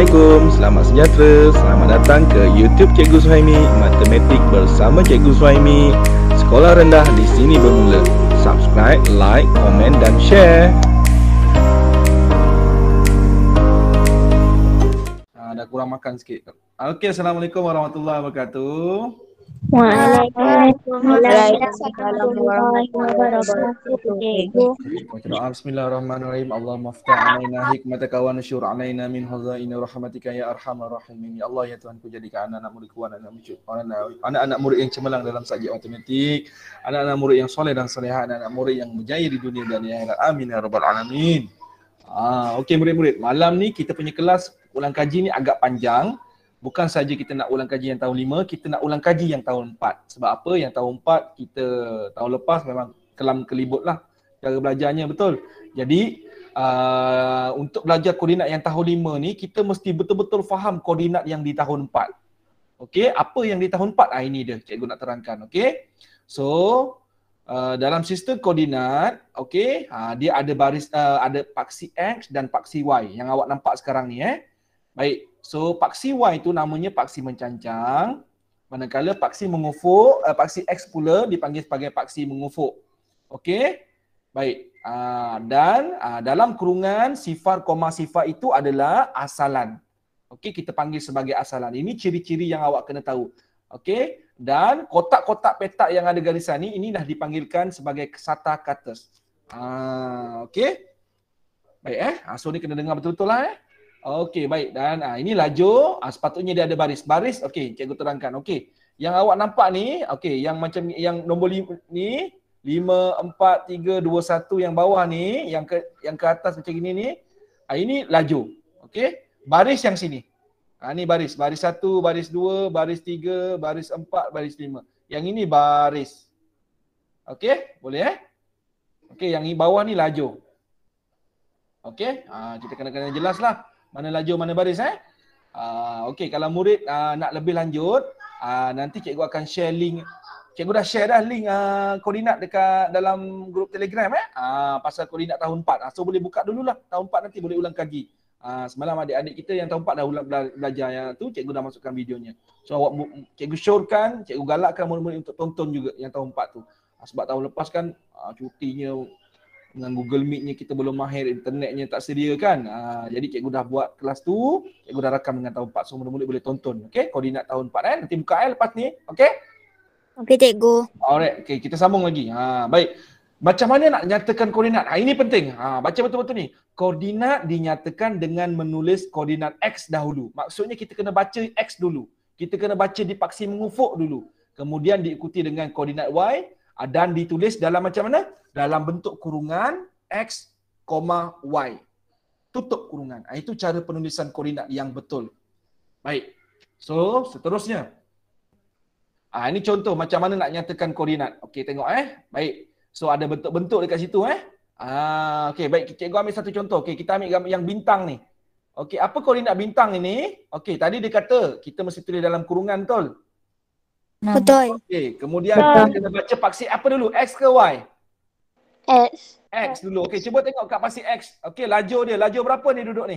Assalamualaikum, selamat sejahtera, selamat datang ke YouTube Cikgu Suhaimi Matematik bersama Cikgu Suhaimi. Sekolah rendah di sini bermula. Subscribe, like, komen dan share. Ha, Dah kurang makan sikit. Okey, Assalamualaikum warahmatullahi wabarakatuh. Bismillahirrahmanirrahim. Allahumma ftah alaina hikmataka wa nusyur alaina min hazaini rahmatika ya arhamar rahimin. Ya Allah ya Tuhan ku jadikan anak-anak muridku anak-anak murid anak-anak murid yang cemerlang dalam subjek matematik, anak-anak murid yang soleh dan salehah, anak-anak murid yang berjaya di dunia dan di akhirat. Amin ya rabbal alamin. Ah, okey murid-murid, malam ni kita punya kelas ulang kaji ni agak panjang bukan saja kita nak ulang kaji yang tahun 5, kita nak ulang kaji yang tahun 4. Sebab apa? Yang tahun 4 kita tahun lepas memang kelam kelibut lah cara belajarnya betul. Jadi uh, untuk belajar koordinat yang tahun 5 ni kita mesti betul-betul faham koordinat yang di tahun 4. Okey, apa yang di tahun 4? Ah ini dia cikgu nak terangkan, okey. So uh, dalam sistem koordinat, okey, uh, dia ada baris uh, ada paksi x dan paksi y yang awak nampak sekarang ni eh. Baik, So paksi Y itu namanya paksi mencancang. Manakala paksi mengufuk, uh, paksi X pula dipanggil sebagai paksi mengufuk. Okey? Baik. Uh, dan uh, dalam kurungan sifar koma sifar itu adalah asalan. Okey, kita panggil sebagai asalan. Ini ciri-ciri yang awak kena tahu. Okey? Dan kotak-kotak petak yang ada garisan ni ini dah dipanggilkan sebagai kesata katus. Ah, okey? Baik eh. Ah, so ni kena dengar betul-betul lah eh. Okey, baik. Dan ah, ini laju. Ah, sepatutnya dia ada baris. Baris, okey. Cikgu terangkan. Okey. Yang awak nampak ni, okey. Yang macam yang nombor lima, ni, lima, empat, tiga, dua, satu yang bawah ni, yang ke yang ke atas macam ini ni, ah, ini laju. Okey. Baris yang sini. Ah, ni baris. Baris satu, baris dua, baris tiga, baris empat, baris lima. Yang ini baris. Okey, boleh eh? Okey, yang ini bawah ni laju. Okey, ah, kita kena-kena jelas lah mana laju mana baris eh. Uh, Okey kalau murid uh, nak lebih lanjut uh, nanti cikgu akan share link Cikgu dah share dah link uh, koordinat dekat dalam grup Telegram eh uh, pasal koordinat tahun 4. Uh, so boleh buka dululah tahun 4 nanti boleh ulang kaji. Uh, semalam adik-adik kita yang tahun 4 dah ulang belajar yang tu cikgu dah masukkan videonya. So awak cikgu syorkan, cikgu galakkan murid-murid untuk tonton juga yang tahun 4 tu. Sebab tahun lepas kan cutinya dengan Google Meet-nya kita belum mahir, internetnya tak sedia kan. Ha, jadi cikgu dah buat kelas tu, cikgu dah rakam dengan tahun 4. So murid-murid boleh tonton. Okay, koordinat tahun 4 eh. Nanti buka eh lepas ni. Okay. Okay cikgu. Alright, okay, kita sambung lagi. Ha, baik. Macam mana nak nyatakan koordinat? Ha, ini penting. Ha, baca betul-betul ni. Koordinat dinyatakan dengan menulis koordinat X dahulu. Maksudnya kita kena baca X dulu. Kita kena baca di paksi mengufuk dulu. Kemudian diikuti dengan koordinat Y dan ditulis dalam macam mana? dalam bentuk kurungan x, y. Tutup kurungan. Ah, itu cara penulisan koordinat yang betul. Baik. So, seterusnya. Ah ini contoh macam mana nak nyatakan koordinat. Okey, tengok eh. Baik. So ada bentuk-bentuk dekat situ eh. Ah okey, baik cikgu ambil satu contoh. Okey, kita ambil yang bintang ni. Okey, apa koordinat bintang ini? Okey, tadi dia kata kita mesti tulis dalam kurungan betul? Betul. Okey, kemudian kita kena baca paksi apa dulu? X ke Y? X. X dulu. Okey, cuba tengok kat pasti X. Okey, laju dia. Laju berapa ni duduk ni?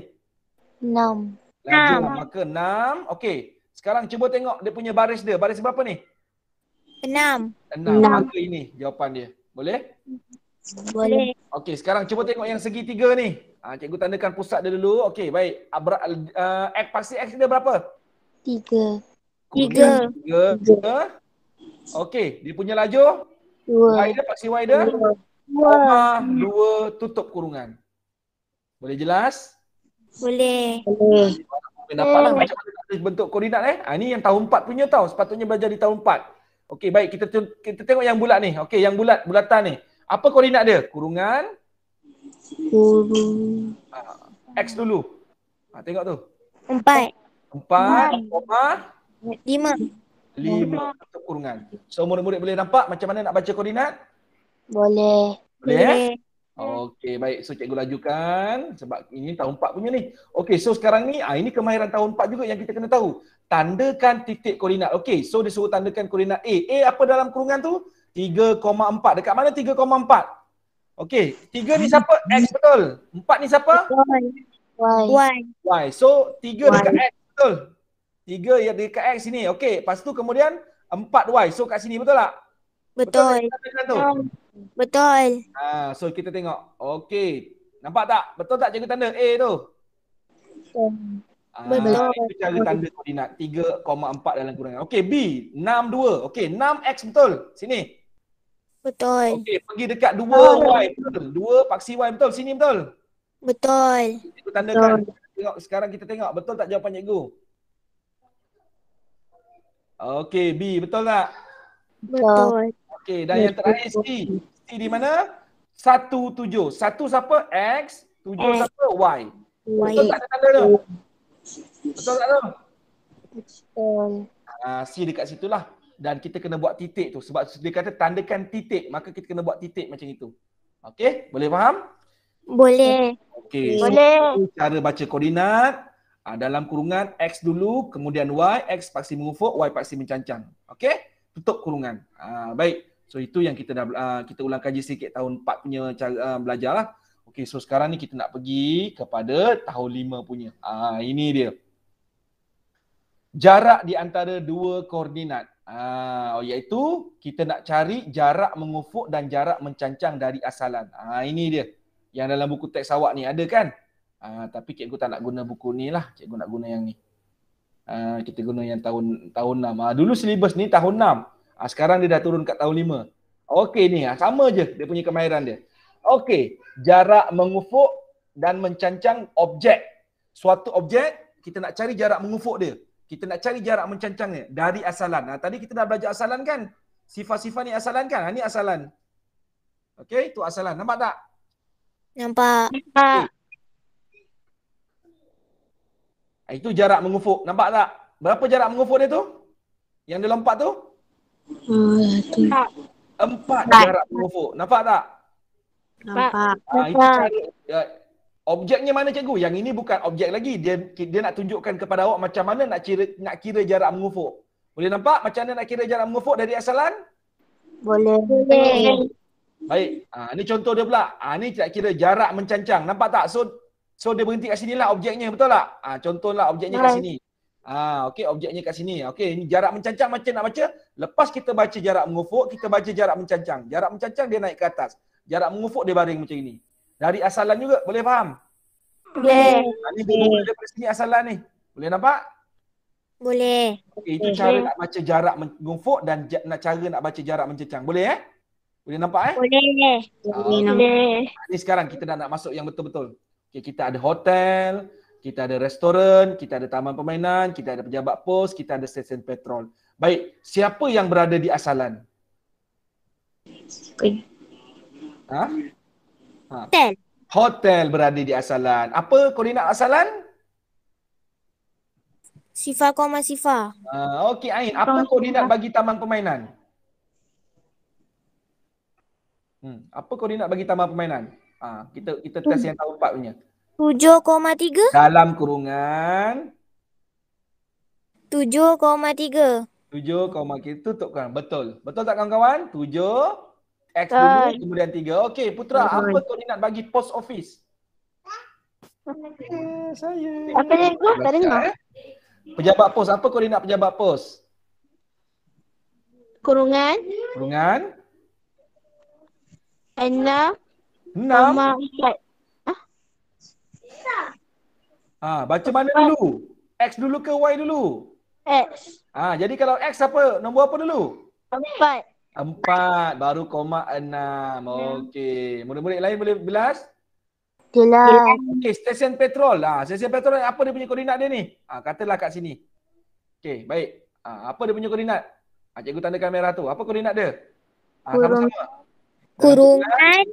6. Laju maka 6. Okey. Sekarang cuba tengok dia punya baris dia. Baris berapa ni? 6. 6. Maka ini jawapan dia. Boleh? Boleh. Okey, sekarang cuba tengok yang segitiga ni. Ha, cikgu tandakan pusat dia dulu. Okey, baik. Abra, uh, X pasti X dia berapa? 3. 3. 3. Okey, dia punya laju? 2. Y dia, paksi dia? 2 koma dua tutup kurungan. Boleh jelas? Boleh. Boleh. Dapatlah macam mana bentuk koordinat eh. Ha, ini yang tahun 4 punya tau. Sepatutnya belajar di tahun 4. Okey, baik. Kita kita tengok yang bulat ni. Okey, yang bulat, bulatan ni. Apa koordinat dia? Kurungan. Kurung. Ha, X dulu. Ha, tengok tu. Empat. Empat, koma. Lima. Lima kurungan. So, murid-murid boleh nampak macam mana nak baca koordinat? Boleh. Boleh eh? Okey, baik. So cikgu lajukan sebab ini tahun 4 punya ni. Okey, so sekarang ni ah ini kemahiran tahun 4 juga yang kita kena tahu. Tandakan titik koordinat. Okey, so dia suruh tandakan koordinat A. A apa dalam kurungan tu? 3,4. Dekat mana 3,4? Okey, 3 ni siapa? X betul. 4 ni siapa? Y. Y. So, 3 Y. dekat X, betul? 3 yang dekat X sini. Okey, lepas tu kemudian 4Y. So, kat sini betul tak? Betul. Betul? Betul. Ha, so, kita tengok. Okey. Nampak tak? Betul tak cikgu tanda A tu? Ah, Betul. Itu cara tanda koordinat 3,4 dalam kurungan. Okey, B. 62. Okey, 6X betul. Sini. Betul. Okey, pergi dekat 2Y betul. 2 paksi Y betul. Sini betul. Betul. Cikgu tandakan. Tengok sekarang kita tengok betul tak jawapan cikgu? Okey, B betul tak? Betul. Okey, dan yang terakhir C. C di mana? 1 7. Satu siapa? X, 7 X. siapa? Y. Y. Betul tak ada tanda tu? Betul tak tu? Betul. Ah, C dekat situlah. Dan kita kena buat titik tu. Sebab dia kata tandakan titik. Maka kita kena buat titik macam itu. Okey, boleh faham? Boleh. Okey, so Boleh. itu cara baca koordinat. Ah, dalam kurungan X dulu, kemudian Y, X paksi mengufuk, Y paksi mencancang. Okey, tutup kurungan. Ah, baik. So itu yang kita dah ah, kita ulang kaji sikit tahun 4 punya cara ah, belajar lah. Okey, so sekarang ni kita nak pergi kepada tahun 5 punya. Ah, ini dia. Jarak di antara dua koordinat. Ah, oh, iaitu kita nak cari jarak mengufuk dan jarak mencancang dari asalan. Ah, ini dia. Yang dalam buku teks awak ni ada kan? Ah, tapi cikgu tak nak guna buku ni lah. Cikgu nak guna yang ni. Ah, kita guna yang tahun tahun 6. Ah, dulu silibus ni tahun 6. Ah, sekarang dia dah turun kat tahun 5. Okey ni, ah, sama je dia punya kemahiran dia. Okey, jarak mengufuk dan mencancang objek. Suatu objek, kita nak cari jarak mengufuk dia. Kita nak cari jarak mencancangnya dari asalan. Ah, tadi kita dah belajar asalan kan? Sifat-sifat ni asalan kan? Ah, ni asalan. Okey, tu asalan. Nampak tak? Nampak. Ah, Itu jarak mengufuk. Nampak tak? Berapa jarak mengufuk dia tu? Yang dia lompat tu? Empat Empat. jarak mengufuk. Nampak tak? Nampak. Ah, itu cara, ya, objeknya mana cikgu? Yang ini bukan objek lagi. Dia dia nak tunjukkan kepada awak macam mana nak kira nak kira jarak mengufuk. Boleh nampak macam mana nak kira jarak mengufuk dari asalan? Boleh. Boleh. Baik. Ah, ni contoh dia pula. Ah, ni nak kira jarak mencancang. Nampak tak? So so dia berhenti kat sini lah objeknya. Betul tak? Ah, contohlah objeknya kat sini. Ah, okey objeknya kat sini. Okey, ni jarak mencancang macam nak baca. Lepas kita baca jarak mengufuk, kita baca jarak mencancang. Jarak mencancang dia naik ke atas. Jarak mengufuk dia baring macam ini. Dari asalan juga boleh faham? Boleh. Ah, ni bermula daripada sini asalan ni. Boleh nampak? Boleh. Okey, itu cara nak baca jarak mengufuk dan nak cara nak baca jarak mencancang. Boleh eh? Boleh nampak eh? Boleh. Ah, Boleh. Ni sekarang kita dah nak masuk yang betul-betul. Okay, kita ada hotel, kita ada restoran, kita ada taman permainan, kita ada pejabat pos, kita ada stesen petrol. Baik, siapa yang berada di asalan? Ha? ha? Hotel. Hotel berada di asalan. Apa koordinat asalan? Sifar koma sifar. Uh, Okey Ain, apa koordinat bagi taman permainan? Hmm, apa koordinat bagi taman permainan? Ah, kita kita test yang tahun 4 punya. Tujuh koma tiga. Dalam kurungan Tujuh koma tiga. 7, kita tutupkan. Betul. Betul tak kawan-kawan? 7 X dulu kemudian 3. Okey, Putra, apa koordinat bagi post office? Eh, saya. Apa dia tu? Tak dengar. Eh? Pejabat pos, apa koordinat pejabat pos? kurungan Kurungan enam 6. koma empat Ha, baca mana dulu? X dulu ke Y dulu? X Ha, jadi kalau X apa? Nombor apa dulu? empat Empat, baru koma enam. Okey. Murid-murid lain boleh belas? Jelas. Okey, stesen petrol. Ah, stesen petrol apa dia punya koordinat dia ni? Ah, katalah kat sini. Okey, baik. Ah, apa dia punya koordinat? Ah, cikgu tandakan merah tu. Apa koordinat dia? Ah, Kurung- sama-sama. Kurungan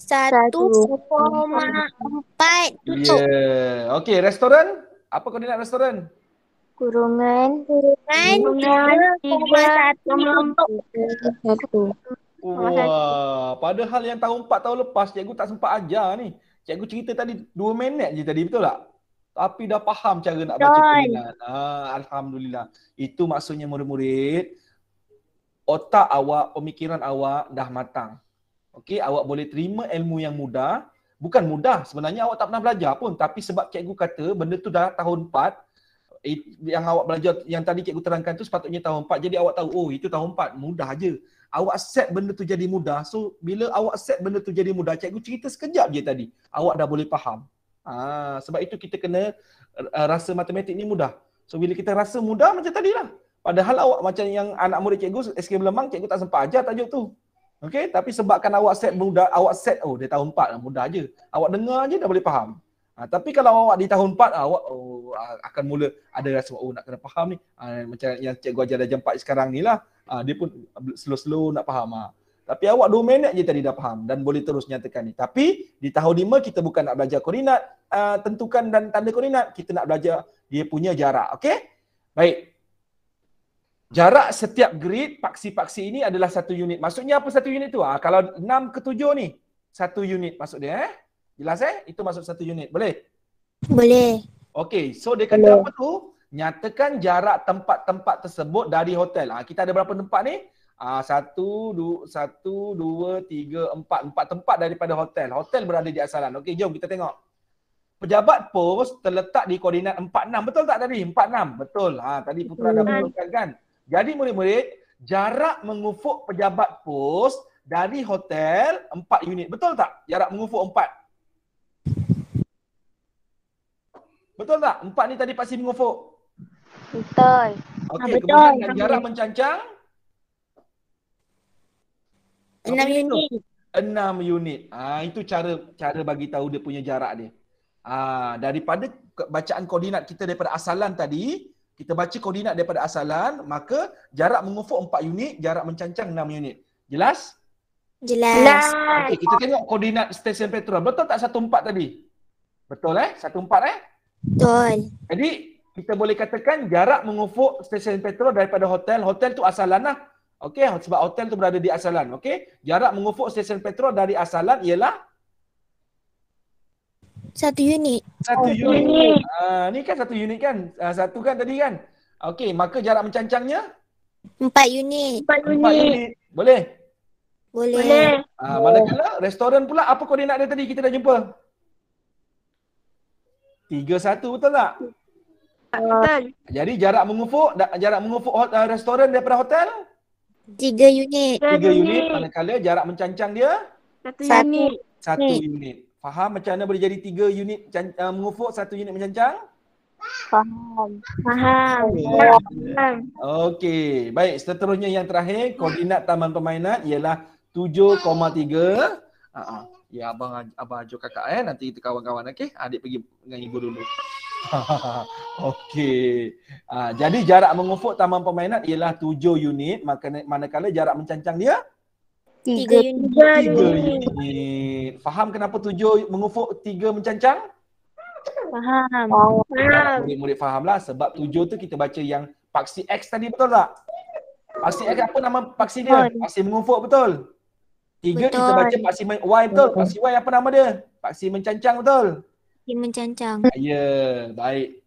satu koma empat Ya. tutup. Yeah. Okey, restoran? Apa koordinat restoran? Kurungan kurungan tiga koma satu tutup. Satu. Wah, padahal yang tahun 4 tahun lepas cikgu tak sempat ajar ni. Cikgu cerita tadi 2 minit je tadi, betul tak? Tapi dah faham cara nak baca koordinat. Ah, Alhamdulillah. Itu maksudnya murid-murid, otak awak, pemikiran awak dah matang. Okey, awak boleh terima ilmu yang mudah, Bukan mudah. Sebenarnya awak tak pernah belajar pun. Tapi sebab cikgu kata benda tu dah tahun 4, eh, yang awak belajar, yang tadi cikgu terangkan tu sepatutnya tahun 4. Jadi awak tahu, oh itu tahun 4. Mudah aje. Awak set benda tu jadi mudah. So, bila awak set benda tu jadi mudah, cikgu cerita sekejap je tadi. Awak dah boleh faham. Ah, sebab itu kita kena uh, rasa matematik ni mudah. So, bila kita rasa mudah macam tadi lah. Padahal awak macam yang anak murid cikgu, SK Belemang, cikgu tak sempat ajar tajuk tu. Okey, tapi sebabkan awak set mudah, awak set oh dia tahun 4 lah, mudah aje. Awak dengar je dah boleh faham. Ha, tapi kalau awak di tahun 4 awak oh, akan mula ada rasa oh nak kena faham ni. Ha, macam yang cikgu ajar darjah 4 sekarang ni lah. Ha, dia pun slow-slow nak faham. Ha. Tapi awak 2 minit je tadi dah faham dan boleh terus nyatakan ni. Tapi di tahun 5 kita bukan nak belajar koordinat, uh, tentukan dan tanda koordinat, kita nak belajar dia punya jarak. Okey? Baik. Jarak setiap grid paksi-paksi ini adalah satu unit. Maksudnya apa satu unit tu? Ah, kalau enam ke tujuh ni, satu unit maksud dia. Eh? Jelas eh? Itu maksud satu unit. Boleh? Boleh. Okey, so dia kata apa tu? Nyatakan jarak tempat-tempat tersebut dari hotel. Ah, kita ada berapa tempat ni? Ah, satu, dua, satu, dua, tiga, empat. Empat tempat daripada hotel. Hotel berada di asalan. Okey, jom kita tengok. Pejabat pos terletak di koordinat 46. Betul tak tadi? 46. Betul. Ha, tadi Putra dah betulkan kan? Jadi murid-murid, jarak mengufuk pejabat pos dari hotel 4 unit. Betul tak? Jarak mengufuk 4. Betul tak? 4 ni tadi pasti mengufuk. Betul. Okey, Ah, betul. kemudian jarak mencancang Enam Apa itu? unit. 6 unit. Ah itu cara cara bagi tahu dia punya jarak dia. Ah daripada ke- bacaan koordinat kita daripada asalan tadi, kita baca koordinat daripada asalan, maka jarak mengufuk 4 unit, jarak mencancang 6 unit. Jelas? Jelas. Okey, kita tengok koordinat stesen petrol. Betul tak 14 tadi? Betul eh? 14 eh? Betul. Jadi kita boleh katakan jarak mengufuk stesen petrol daripada hotel. Hotel tu asalan lah. Okey, sebab hotel tu berada di asalan. Okey, jarak mengufuk stesen petrol dari asalan ialah Satu unit. satu Satu unit. unit. Ah, ni kan satu unit kan? Ah, satu kan tadi kan? Okey, maka jarak mencancangnya Empat unit. Empat empat unit. unit. Boleh? Boleh. Boleh. Ah, manakala restoran pula apa koordinat dia tadi kita dah jumpa? Tiga satu betul tak? Betul. Jadi jarak mengufuk jarak mengufuk hot- uh, restoran daripada hotel Tiga unit. tiga unit manakala jarak mencancang dia Satu Satu. unit. satu Unit. Faham macam mana boleh jadi tiga unit can- uh, mengufuk satu unit mencancang? Faham. Faham. Faham. Okey, baik seterusnya yang terakhir koordinat taman permainan ialah 7,3 Ha ah. Ya abang abang ajuk kakak eh nanti kita kawan-kawan okey. Adik pergi dengan ibu dulu. okey. Ah jadi jarak mengufuk taman permainan ialah 7 unit maka manakala jarak mencancang dia Tiga unit. Tiga 3 unit. Faham kenapa 7 mengufuk 3 mencancang? Faham. Faham. Murid-murid fahamlah sebab 7 tu kita baca yang paksi X tadi betul tak? Paksi X apa nama paksi dia? Paksi mengufuk betul. Tiga kita Betul. baca paksi men- Y betul. Paksi Y apa nama dia? Paksi mencancang betul. Dia mencancang. Ya, baik.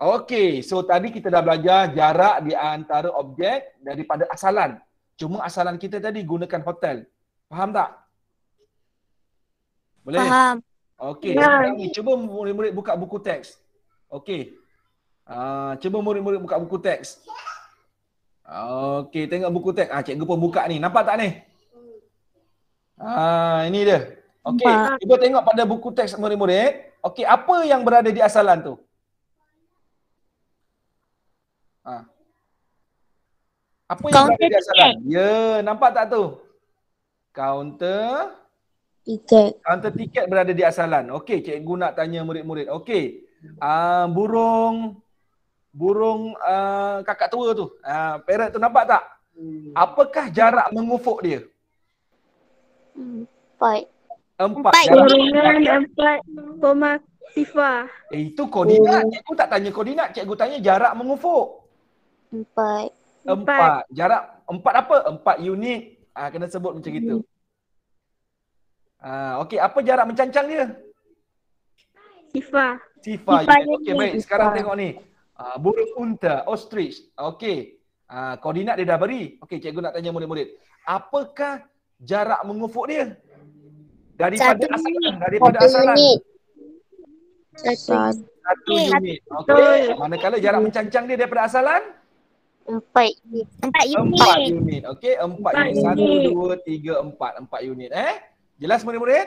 Okey, so tadi kita dah belajar jarak di antara objek daripada asalan. Cuma asalan kita tadi gunakan hotel. Faham tak? Boleh? Faham. Okey, Ya. cuba murid-murid buka buku teks. Okey. Ah, cuba murid-murid buka buku teks. Okey, tengok buku teks. Ah, cikgu pun buka ni. Nampak tak ni? Ah, ini dia. Okey, cuba tengok pada buku teks murid-murid. Okey, apa yang berada di asalan tu? Ah. Apa yang Kaunter berada di asalan? Ya, nampak tak tu? Kaunter Tiket. Kaunter tiket berada di asalan. Okey, cikgu nak tanya murid-murid. Okey. Uh, burung burung uh, kakak tua tu. Uh, parrot tu nampak tak? Apakah jarak mengufuk dia? Empat. Empat. Empat. Kurungan empat koma sifar. eh, itu koordinat. Cikgu tak tanya koordinat. Cikgu tanya jarak mengufuk. Empat. Empat. Jarak empat apa? Empat unit. Ah, kena sebut macam gitu. Ah, okey, apa jarak mencancang dia? Sifar Sifar unit. Okey, unit. baik. Sekarang tengok ni. Uh, burung unta, ostrich. Okey. Uh, koordinat dia dah beri. Okey, cikgu nak tanya murid-murid. Apakah jarak mengufuk dia? Daripada Satu asalan, daripada asalan. Satu. Satu Eh, unit. Okey. Manakala jarak mencancang dia daripada asalan Empat. Empat empat unit. unit. Okey, empat Empat unit. Satu, unit. dua, tiga, empat. Empat unit eh. Jelas murid-murid?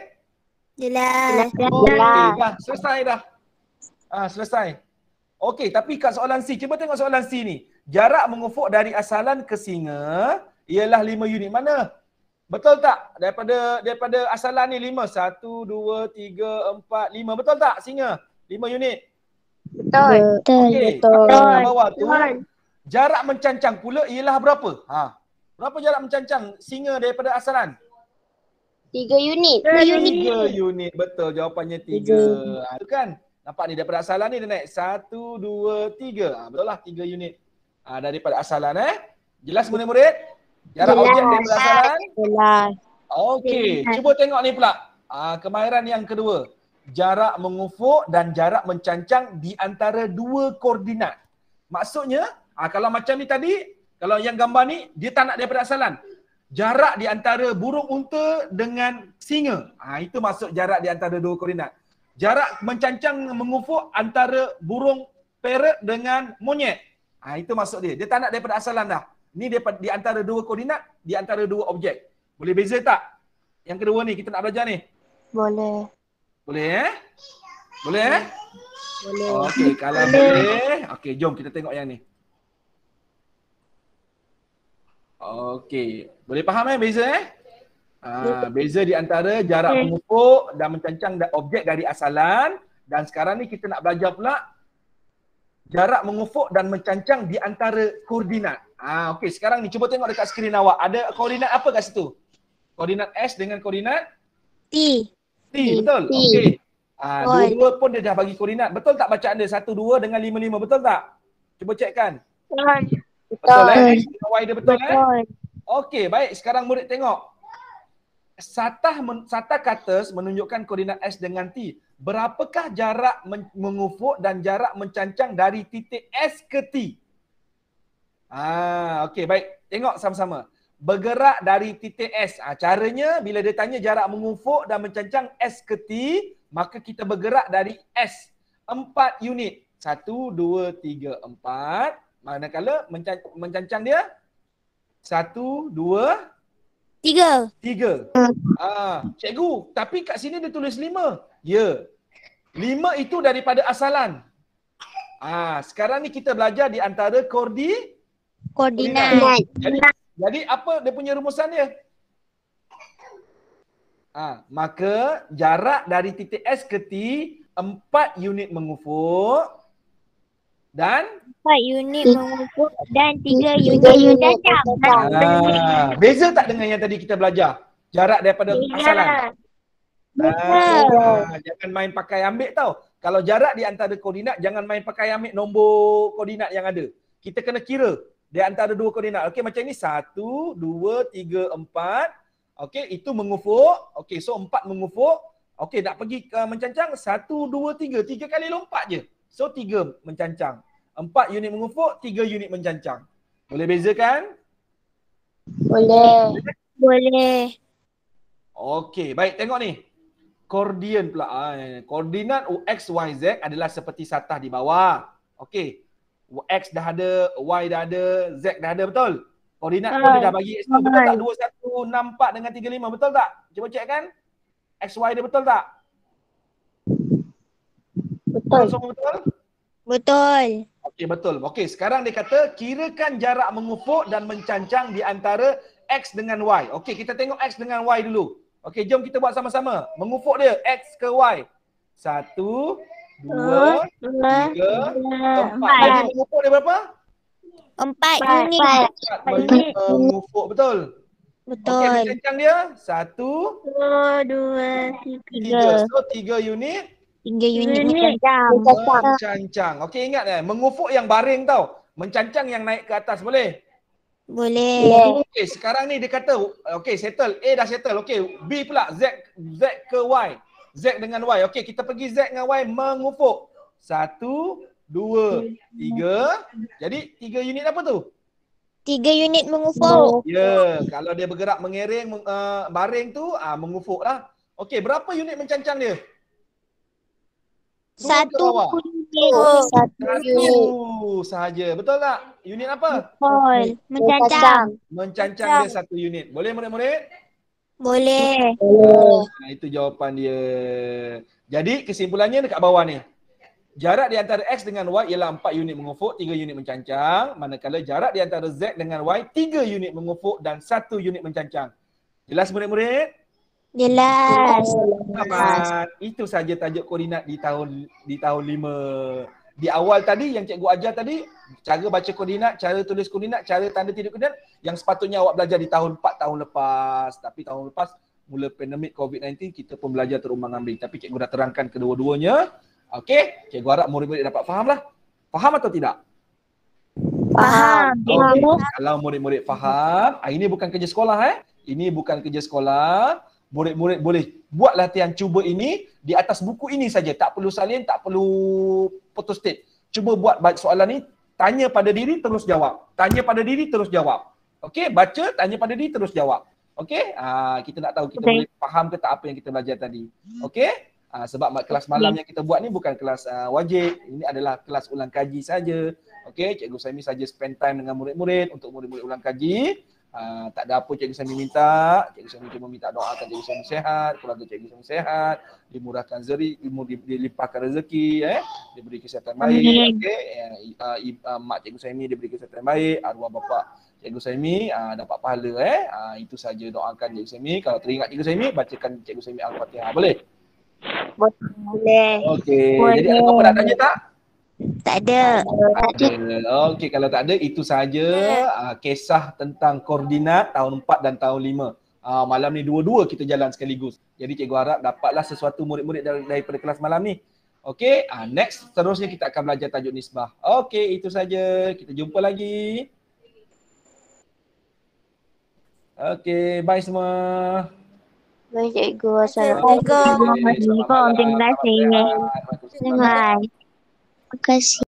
Jelas. Okey, dah selesai dah. Ah, selesai. Okey, tapi kat soalan C, cuba tengok soalan C ni. Jarak mengufuk dari asalan ke singa ialah 5 unit. Mana? Betul tak? Daripada daripada asalan ni 5. 1 2 3 4 5. Betul tak singa? 5 unit. Betul. Betul. Okey. Betul. Kat bawah tu Tuan. Jarak mencancang pula ialah berapa? Ha. Berapa jarak mencancang singa daripada asalan? Tiga unit. Tiga Tiga unit. Betul jawapannya tiga. Ha, tu kan? Nampak ni daripada asalan ni dia naik. Satu, dua, tiga. Ha, betul lah tiga unit. Ha, daripada asalan eh. Jelas murid-murid? Jarak Jelas. objek daripada asalan? Jelas. Okey. Cuba tengok ni pula. Ha, kemahiran yang kedua. Jarak mengufuk dan jarak mencancang di antara dua koordinat. Maksudnya, ha, kalau macam ni tadi, kalau yang gambar ni, dia tak nak daripada asalan. Jarak di antara burung unta dengan singa. Ha, itu maksud jarak di antara dua koordinat. Jarak mencancang mengufuk antara burung parrot dengan monyet. Ha, itu maksud dia. Dia tak nak daripada asalan dah. Ni daripada, di antara dua koordinat, di antara dua objek. Boleh beza tak? Yang kedua ni kita nak belajar ni. Boleh. Boleh eh? Boleh eh? Boleh. Okey, kalau boleh. Okey, jom kita tengok yang ni. Okey, boleh faham eh beza eh? Ah, beza di antara jarak Okey. mengufuk dan mencancang objek dari asalan dan sekarang ni kita nak belajar pula jarak mengufuk dan mencancang di antara koordinat. Ah, okey, sekarang ni cuba tengok dekat skrin awak. Ada koordinat apa kat situ? Koordinat S dengan koordinat T. T, betul? T. Okey. Ah, Betul. dua-dua pun dia dah bagi koordinat. Betul tak bacaan dia? Satu, dua dengan lima, lima. Betul tak? Cuba cekkan. Tuan. Betul eh? X dengan Y dia betul eh? Betul. Okey, baik. Sekarang murid tengok. Satah men, satah katas menunjukkan koordinat S dengan T. Berapakah jarak men, mengufuk dan jarak mencancang dari titik S ke T? Ah, okey, baik. Tengok sama-sama. Bergerak dari titik S. Ah, caranya bila dia tanya jarak mengufuk dan mencancang S ke T, maka kita bergerak dari S. Empat unit. Satu, dua, tiga, empat. Manakala mencan- mencancang dia satu, dua, Tiga. tiga. Ah, cikgu, tapi kat sini dia tulis lima. Ya. Lima itu daripada asalan. Ah, sekarang ni kita belajar di antara koordi. Koordinat. Jadi, jadi apa dia punya rumusan dia? Ah, maka jarak dari titik S ke T empat unit mengufuk dan Empat unit mengufuk dan tiga unit mencancang. ah, beza tak dengan yang tadi kita belajar? Jarak daripada asalan. Ya. Ah, jangan main pakai ambil tau. Kalau jarak di antara koordinat, jangan main pakai ambil nombor koordinat yang ada. Kita kena kira di antara dua koordinat. Okey, macam ni. Satu, dua, tiga, empat. Okey, itu mengufuk. Okey, so empat mengufuk. Okey, nak pergi ke mencancang. Satu, dua, tiga. Tiga kali lompat je. So, tiga mencancang. Empat unit mengufuk, tiga unit mencancang. Boleh bezakan? Boleh. Boleh. Okey, baik tengok ni. Koordinat pula. Ah, koordinat X, Y, Z adalah seperti satah di bawah. Okey. X dah ada, Y dah ada, Z dah ada betul? Koordinat pun dia dah bagi X betul tak? 2164 dengan 35 betul tak? Cuba check kan? X, Y dia betul tak? Betul. Semua betul? Betul. Okey betul. Okey sekarang dia kata kirakan jarak mengufuk dan mencancang di antara X dengan Y. Okey kita tengok X dengan Y dulu. Okey jom kita buat sama-sama. Mengufuk dia X ke Y. Satu, dua, tiga, empat. Jadi mengufuk dia berapa? Empat Empat. unit. Empat unit. mengufuk betul. Okey Betul. mencancang dia satu, Dua, dua, tiga. tiga. So tiga unit Tiga unit mencancang. mencancang. Okey ingat eh mengufuk yang baring tau. Mencancang yang naik ke atas boleh? Boleh. Okey, sekarang ni dia kata okey settle. A dah settle. Okey, B pula Z Z ke Y. Z dengan Y. Okey, kita pergi Z dengan Y mengufuk. Satu, dua, tiga. Jadi tiga unit apa tu? Tiga unit mengufuk. Ya, kalau dia bergerak mengereng meng, uh, baring tu ah mengufuk lah. Okey, berapa unit mencancang dia? Satu unit. Satu Satu sahaja. Betul tak? Unit apa? Betul. Mencancang. Mencancang dia satu unit. Boleh murid-murid? Boleh. Nah, itu jawapan dia. Jadi kesimpulannya dekat bawah ni. Jarak di antara X dengan Y ialah 4 unit mengufuk, 3 unit mencancang. Manakala jarak di antara Z dengan Y, 3 unit mengufuk dan 1 unit mencancang. Jelas murid-murid? Jelas. Selamat. Itu saja tajuk koordinat di tahun di tahun 5. Di awal tadi yang cikgu ajar tadi, cara baca koordinat, cara tulis koordinat, cara tanda titik koordinat yang sepatutnya awak belajar di tahun 4 tahun lepas. Tapi tahun lepas mula pandemik COVID-19 kita pun belajar terumbang ambing. Tapi cikgu dah terangkan kedua-duanya. Okey, cikgu harap murid-murid dapat faham lah. Faham atau tidak? Faham. Okey, Kalau murid-murid faham, ah, ini bukan kerja sekolah eh. Ini bukan kerja sekolah. Murid-murid boleh buat latihan cuba ini di atas buku ini saja. Tak perlu salin, tak perlu state. Cuba buat soalan ni, tanya pada diri terus jawab. Tanya pada diri terus jawab. Okey, baca, tanya pada diri terus jawab. Okey, ah, kita nak tahu kita Okey. boleh faham ke tak apa yang kita belajar tadi. Okey? Ah, sebab kelas malam yang kita buat ni bukan kelas ah, wajib. Ini adalah kelas ulang kaji saja. Okey, Cikgu Saimi saja spend time dengan murid-murid untuk murid-murid ulang kaji. Uh, tak ada apa Cikgu Saimi minta. Cikgu Saimi cuma minta doakan Cikgu Saimi sehat, keluarga Cikgu Saimi sehat, dimurahkan zeri, dimu- di- dilimpahkan rezeki, eh, diberi kesihatan baik. Okey, uh, uh, uh, mak Cikgu Saimi diberi kesihatan baik, arwah bapa Cikgu Saimi uh, dapat pahala eh. Uh, itu saja doakan Cikgu Saimi. Kalau teringat Cikgu Saimi, bacakan Cikgu Saimi Al-Fatihah. Boleh? Boleh. Okey. Boleh. Jadi ada apa nak tanya tak? Tak ada. Ada. Okey, kalau tak ada itu saja uh, kisah tentang koordinat tahun 4 dan tahun 5. Uh, malam ni dua-dua kita jalan sekaligus. Jadi cikgu harap dapatlah sesuatu murid-murid dari, daripada kelas malam ni. Okey, uh, next seterusnya kita akan belajar tajuk nisbah. Okey, itu saja. Kita jumpa lagi. Okey, bye semua. Baik cikgu. Assalamualaikum. Okey, selamat malam. Terima kasih. Selamat sehat. Bye. Terima kasih.